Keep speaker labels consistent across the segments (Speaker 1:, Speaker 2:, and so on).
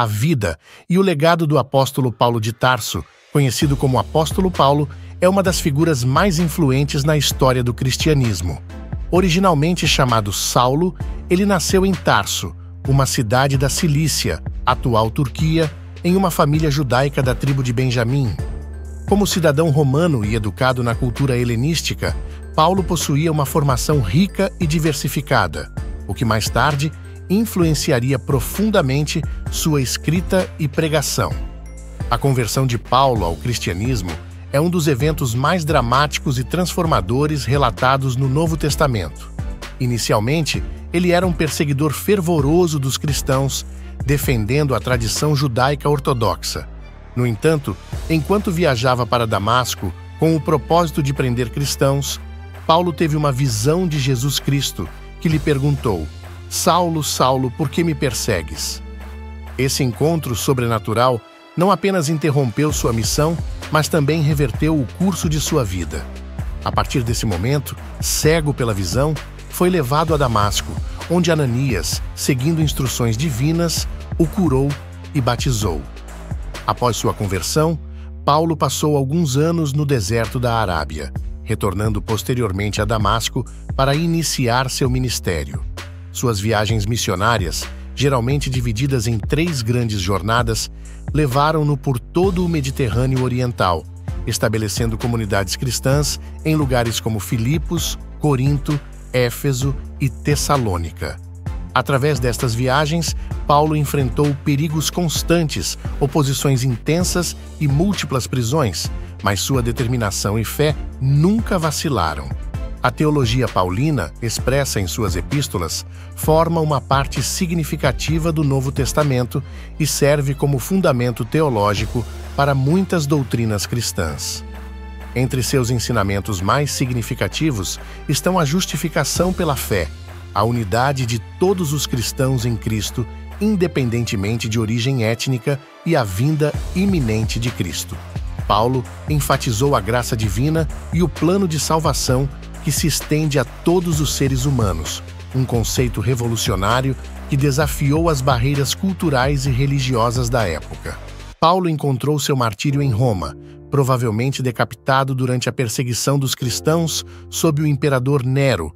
Speaker 1: a vida e o legado do apóstolo Paulo de Tarso, conhecido como Apóstolo Paulo, é uma das figuras mais influentes na história do cristianismo. Originalmente chamado Saulo, ele nasceu em Tarso, uma cidade da Cilícia, atual Turquia, em uma família judaica da tribo de Benjamim. Como cidadão romano e educado na cultura helenística, Paulo possuía uma formação rica e diversificada, o que mais tarde influenciaria profundamente sua escrita e pregação. A conversão de Paulo ao cristianismo é um dos eventos mais dramáticos e transformadores relatados no Novo Testamento. Inicialmente, ele era um perseguidor fervoroso dos cristãos, defendendo a tradição judaica ortodoxa. No entanto, enquanto viajava para Damasco com o propósito de prender cristãos, Paulo teve uma visão de Jesus Cristo que lhe perguntou: Saulo, Saulo, por que me persegues? Esse encontro sobrenatural não apenas interrompeu sua missão, mas também reverteu o curso de sua vida. A partir desse momento, cego pela visão, foi levado a Damasco, onde Ananias, seguindo instruções divinas, o curou e batizou. Após sua conversão, Paulo passou alguns anos no deserto da Arábia, retornando posteriormente a Damasco para iniciar seu ministério. Suas viagens missionárias, geralmente divididas em três grandes jornadas, levaram-no por todo o Mediterrâneo Oriental, estabelecendo comunidades cristãs em lugares como Filipos, Corinto, Éfeso e Tessalônica. Através destas viagens, Paulo enfrentou perigos constantes, oposições intensas e múltiplas prisões, mas sua determinação e fé nunca vacilaram. A teologia paulina, expressa em suas epístolas, forma uma parte significativa do Novo Testamento e serve como fundamento teológico para muitas doutrinas cristãs. Entre seus ensinamentos mais significativos estão a justificação pela fé, a unidade de todos os cristãos em Cristo, independentemente de origem étnica, e a vinda iminente de Cristo. Paulo enfatizou a graça divina e o plano de salvação que se estende a todos os seres humanos, um conceito revolucionário que desafiou as barreiras culturais e religiosas da época. Paulo encontrou seu martírio em Roma, provavelmente decapitado durante a perseguição dos cristãos sob o imperador Nero,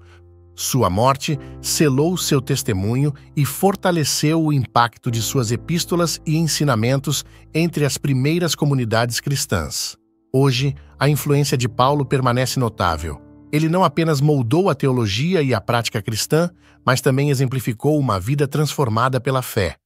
Speaker 1: sua morte selou seu testemunho e fortaleceu o impacto de suas epístolas e ensinamentos entre as primeiras comunidades cristãs. Hoje, a influência de Paulo permanece notável. Ele não apenas moldou a teologia e a prática cristã, mas também exemplificou uma vida transformada pela fé.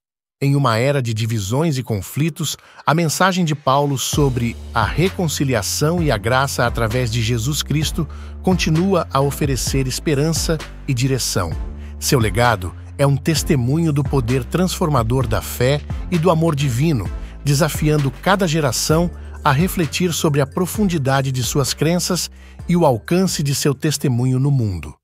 Speaker 1: Em uma era de divisões e conflitos, a mensagem de Paulo sobre a reconciliação e a graça através de Jesus Cristo continua a oferecer esperança e direção. Seu legado é um testemunho do poder transformador da fé e do amor divino, desafiando cada geração a refletir sobre a profundidade de suas crenças e o alcance de seu testemunho no mundo.